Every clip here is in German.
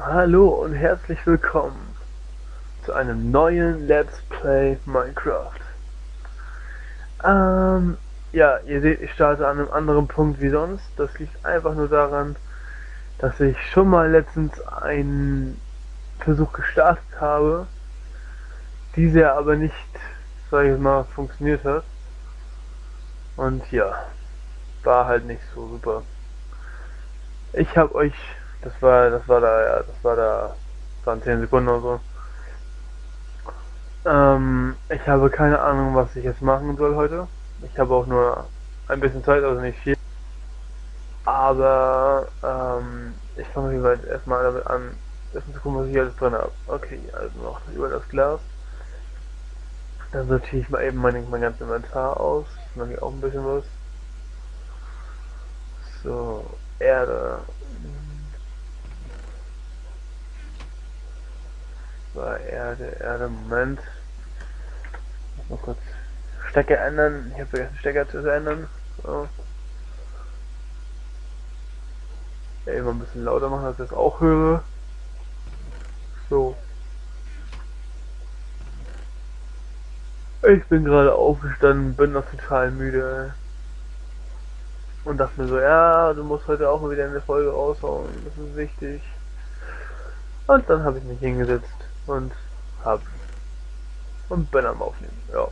Hallo und herzlich willkommen zu einem neuen Let's Play Minecraft. Ähm, ja, ihr seht, ich starte an einem anderen Punkt wie sonst. Das liegt einfach nur daran, dass ich schon mal letztens einen Versuch gestartet habe, dieser aber nicht, sag ich mal, funktioniert hat. Und ja, war halt nicht so super. Ich habe euch das war, das war da, ja, das war da, das waren 10 Sekunden oder so. Ähm, ich habe keine Ahnung, was ich jetzt machen soll heute. Ich habe auch nur ein bisschen Zeit, also nicht viel. Aber ähm, ich fange jeden erstmal damit an, erstmal zu gucken, was ich alles drin habe. Okay, also noch über das Glas. Dann sortiere ich mal eben mein, mein ganzes Inventar aus. Ich mache hier auch ein bisschen was. So, Erde, war Erde, Erde, Moment. Mal kurz Stecker ändern. Ich habe vergessen Stecker zu ändern. So. Ja, immer ein bisschen lauter machen, dass ich das auch höre. So. Ich bin gerade aufgestanden, bin noch total müde. Und dachte mir so, ja, du musst heute auch mal wieder eine Folge raushauen. Das ist wichtig. Und dann habe ich mich hingesetzt und hab und bin am Aufnehmen. Ja.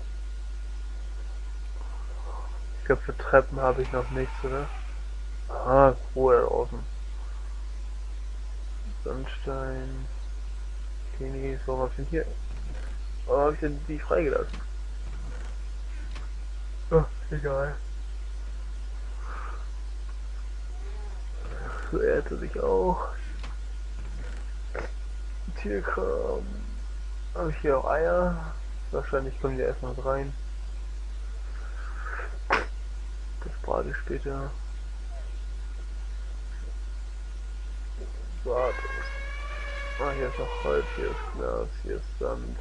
Ich glaube für Treppen habe ich noch nichts, oder? Ah, Ruhe draußen. Sandstein. Klinis, warum habe ich denn hier? Warum habe ich denn die freigelassen? Oh, egal. So ehrte sich auch. Tierkram. Habe ich hier auch Eier? Wahrscheinlich kommen die erstmal rein. Das brate ich später. Warte. Ah, hier ist noch Holz, hier ist Glas, hier ist Sand.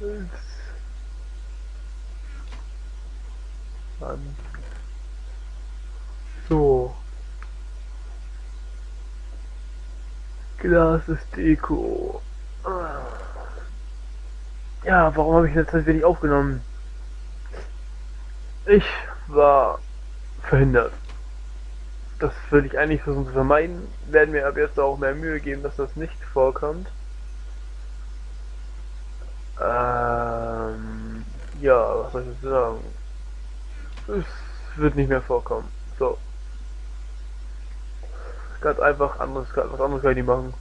Holz. Sand. So. Glas ist Deko. Ja, warum habe ich jetzt halt wenig aufgenommen? Ich war verhindert. Das will ich eigentlich versuchen zu vermeiden. Werden mir ab jetzt auch mehr Mühe geben, dass das nicht vorkommt. Ähm, ja, was soll ich jetzt sagen? Es wird nicht mehr vorkommen. So. Ganz einfach, anderes, was anderes kann ich nicht machen.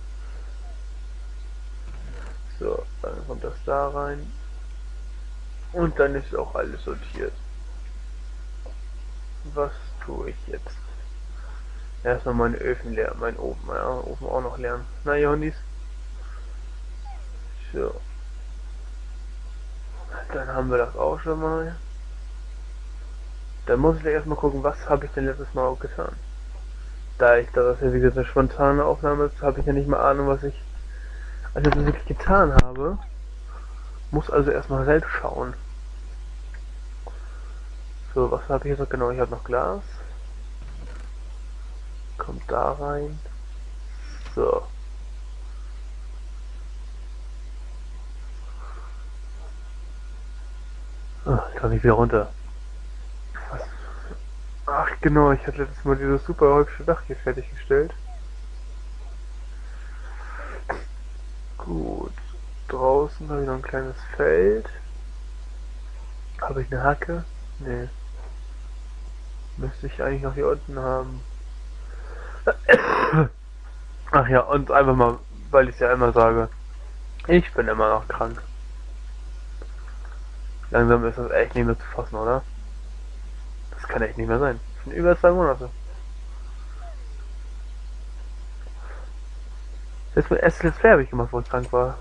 So, dann kommt das da rein. Und dann ist auch alles sortiert. Was tue ich jetzt? Erstmal meine Öfen leer, mein Ofen, ja, Ofen auch noch leeren. Na, Johannis? So. Dann haben wir das auch schon mal. Dann muss ich erstmal gucken, was habe ich denn letztes Mal auch getan da ich da das ja wie gesagt eine spontane Aufnahme ist, habe ich ja nicht mal Ahnung, was ich also das wirklich getan habe. Muss also erstmal selbst schauen. So, was habe ich jetzt noch genau? Ich habe noch Glas. Kommt da rein. So. Oh, kann ich wieder runter. Ach genau, ich hatte letztes Mal dieses super hübsche Dach hier fertiggestellt. Gut. Draußen habe ich noch ein kleines Feld. Habe ich eine Hacke? Nee. Müsste ich eigentlich noch hier unten haben. Ach ja, und einfach mal, weil ich es ja immer sage. Ich bin immer noch krank. Langsam ist das echt nicht mehr zu fassen, oder? Das kann echt nicht mehr sein. Schon über zwei Monate. Das mit erstes Play habe ich gemacht, wo ich krank war.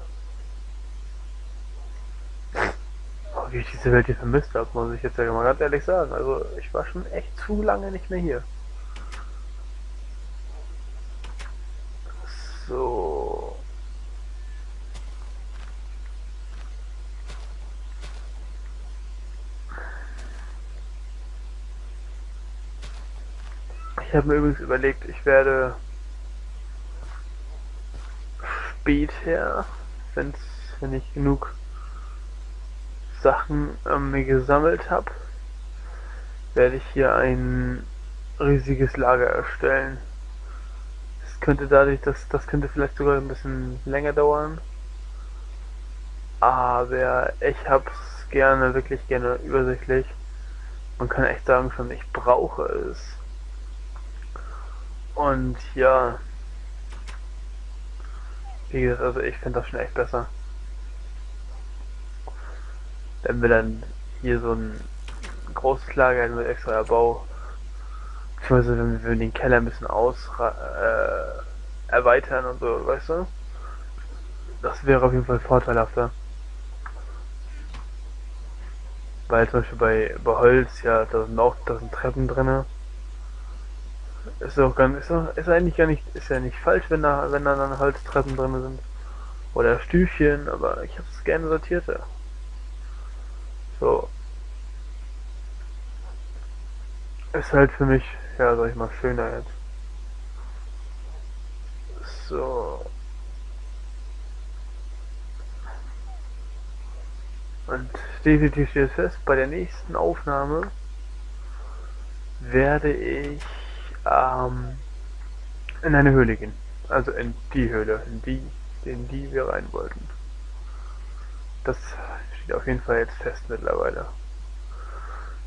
Oh, wie ich diese Welt hier vermisst habe, muss ich jetzt ja mal ganz ehrlich sagen. Also ich war schon echt zu lange nicht mehr hier. So. Ich habe mir übrigens überlegt, ich werde später, wenn's, wenn ich genug Sachen ähm, mir gesammelt habe, werde ich hier ein riesiges Lager erstellen. Es könnte dadurch, dass das könnte vielleicht sogar ein bisschen länger dauern. Aber ich hab's gerne, wirklich gerne übersichtlich. Man kann echt sagen schon, ich brauche es. Und ja, wie gesagt, also ich finde das schon echt besser. Wenn wir dann hier so ein großes Lager mit extra Erbau, beziehungsweise wenn wir den Keller ein bisschen aus äh, erweitern und so, weißt du? Das wäre auf jeden Fall vorteilhafter. Weil zum Beispiel bei, bei Holz, ja, da sind auch da sind Treppen drinne. Ist auch gar ist, auch, ist eigentlich gar nicht, ist ja nicht falsch, wenn da, wenn da dann Holztreppen drin sind. Oder Stüfchen, aber ich hab's gerne sortierter. So. Ist halt für mich, ja, sag ich mal, schöner jetzt. So. Und definitiv steht fest, bei der nächsten Aufnahme werde ich ähm, in eine Höhle gehen. Also in die Höhle, in die, in die wir rein wollten. Das steht auf jeden Fall jetzt fest mittlerweile.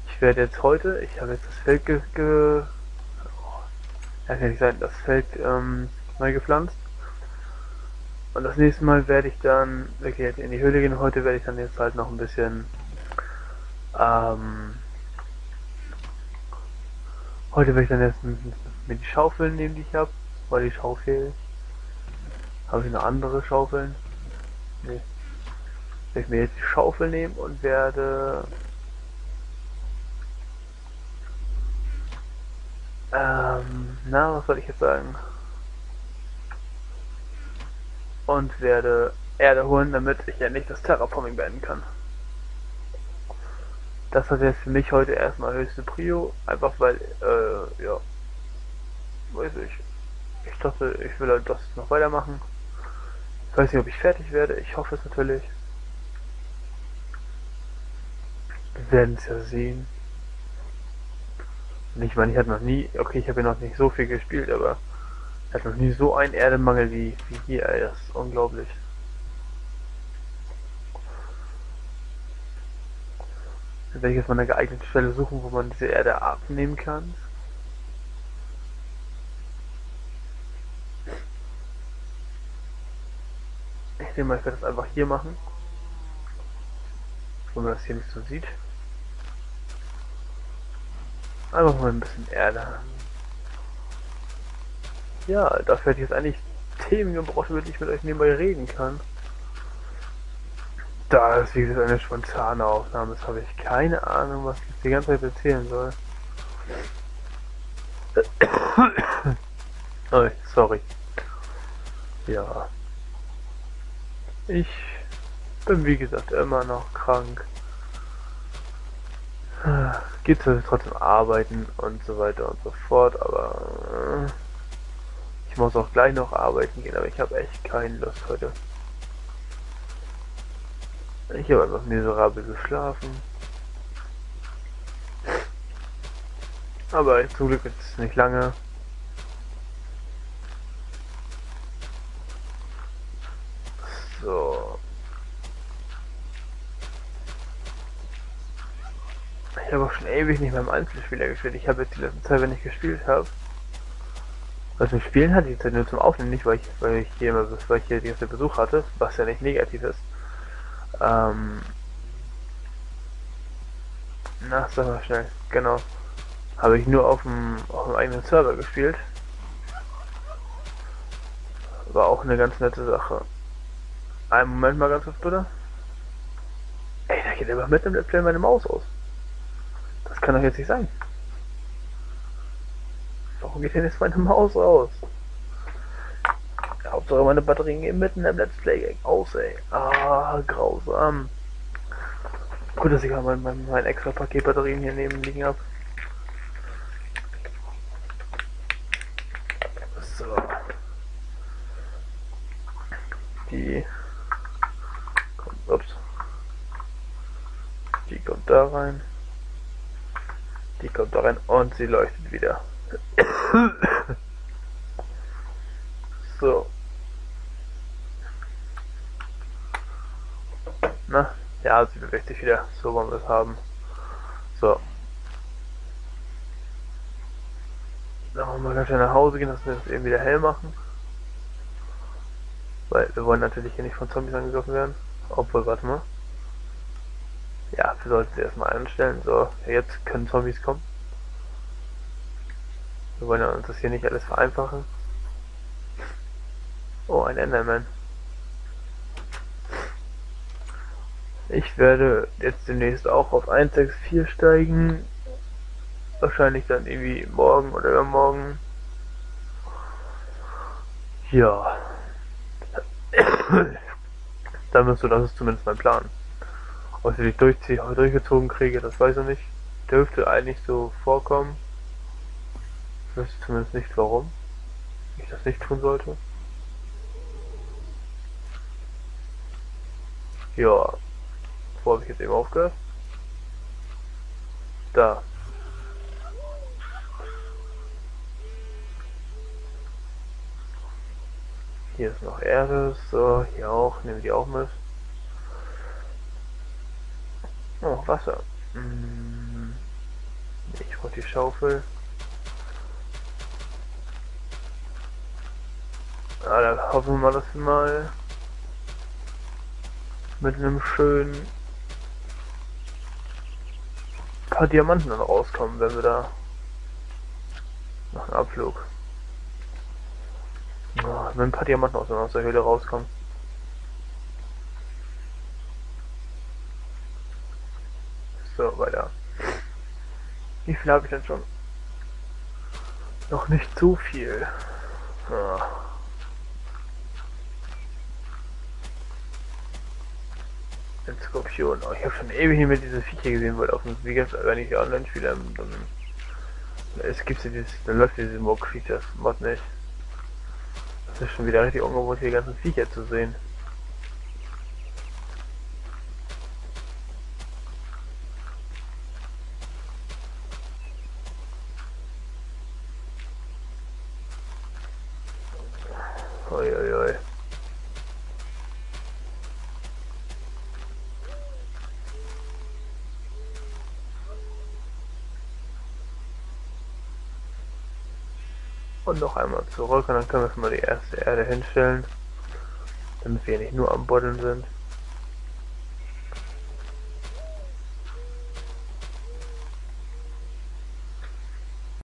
Ich werde jetzt heute, ich habe jetzt das Feld ge, ge ja, kann ich sagen, das Feld ähm, neu gepflanzt. Und das nächste Mal werde ich dann wirklich in die Höhle gehen. Heute werde ich dann jetzt halt noch ein bisschen ähm, heute werde ich dann jetzt mit die Schaufeln nehmen, die ich habe, weil die Schaufel habe ich noch andere Schaufeln. Nee werde ich mir jetzt die Schaufel nehmen und werde ähm, na, was soll ich jetzt sagen? Und werde Erde holen, damit ich endlich das Terraforming beenden kann. Das hat jetzt für mich heute erstmal höchste Prio, einfach weil, äh, ja, weiß ich. Ich dachte, ich will halt das noch weitermachen. Ich weiß nicht, ob ich fertig werde, ich hoffe es natürlich. Wir werden es ja sehen. Und ich meine, ich hatte noch nie, okay, ich habe ja noch nicht so viel gespielt, aber ich hatte noch nie so einen Erdemangel wie, wie hier, ey, das ist unglaublich. Werde ich jetzt mal eine geeignete Stelle suchen, wo man diese Erde abnehmen kann. Ich denke mal, ich werde das einfach hier machen. Wo man das hier nicht so sieht. Einfach mal ein bisschen Erde. Ja, dafür hätte ich jetzt eigentlich Themen gebraucht, die ich mit euch nebenbei reden kann. Da ist wie gesagt eine spontane Aufnahme. Das habe ich keine Ahnung, was ich die ganze Zeit erzählen soll. oh, sorry. Ja. Ich bin wie gesagt immer noch krank geht trotzdem arbeiten und so weiter und so fort, aber äh, ich muss auch gleich noch arbeiten gehen, aber ich habe echt keine Lust heute. Ich habe einfach miserabel geschlafen. Aber zum Glück ist es nicht lange. So. Ich habe auch schon ewig nicht mehr im Einzelspieler gespielt. Ich habe jetzt die letzte Zeit, wenn ich gespielt habe. Was mit Spielen hatte ich Zeit nur zum Aufnehmen, nicht weil ich, weil ich hier immer, weil ich hier die ganze Besuch hatte, was ja nicht negativ ist. Ähm. Na, sag mal schnell. Genau. Habe ich nur auf dem, auf dem eigenen Server gespielt. War auch eine ganz nette Sache. Einen Moment mal ganz kurz bitte. Ey, da geht immer mit dem Let's Play meine Maus aus. Das kann doch jetzt nicht sein. Warum geht denn jetzt meine Maus aus? Hauptsache meine Batterien gehen mitten im Let's Play aus, ey. Ah, grausam. Gut, dass ich mein, mein, mein extra Paket Batterien hier neben liegen habe. So. Die kommt, ups. Die kommt da rein. Die kommt da rein und sie leuchtet wieder. so. Na, ja, sie bewegt sich wieder. So wollen wir es haben. So. Dann wollen wir mal schnell nach Hause gehen, dass wir das eben wieder hell machen. Weil wir wollen natürlich hier nicht von Zombies angegriffen werden. Obwohl, warte mal. Ja, wir sollten sie erstmal einstellen. So, jetzt können Zombies kommen. Wir wollen uns das hier nicht alles vereinfachen. Oh, ein Enderman. Ich werde jetzt demnächst auch auf 164 steigen. Wahrscheinlich dann irgendwie morgen oder übermorgen. Ja. dann wirst du, das ist zumindest mein Plan. Ob ich durchziehe, durchgezogen kriege, das weiß ich nicht. Dürfte eigentlich so vorkommen. Ich weiß zumindest nicht warum ich das nicht tun sollte. Ja, wo habe ich jetzt eben aufgehört? Da. Hier ist noch Erde, so, hier auch, nehmen die auch mit. Oh, Wasser. Hm. Ich brauche die Schaufel. Ah, dann hoffen wir mal, dass wir mal mit einem schönen paar Diamanten dann rauskommen, wenn wir da nach einem Abflug. Oh, wenn ein paar Diamanten aus, der Höhle rauskommen. So, weiter. Wie viel habe ich denn schon? Noch nicht zu viel. Oh. Ein Skorpion. Oh, ich habe schon ewig nicht mehr diese Viecher gesehen, weil auf dem Vegas, wenn ich online spiele, dann es gibt ja dieses, dann läuft diese Mock Features Mod nicht. Das ist schon wieder richtig ungewohnt, hier ganzen Viecher zu sehen. Und noch einmal zurück und dann können wir schon mal die erste Erde hinstellen. Damit wir nicht nur am Bodden sind.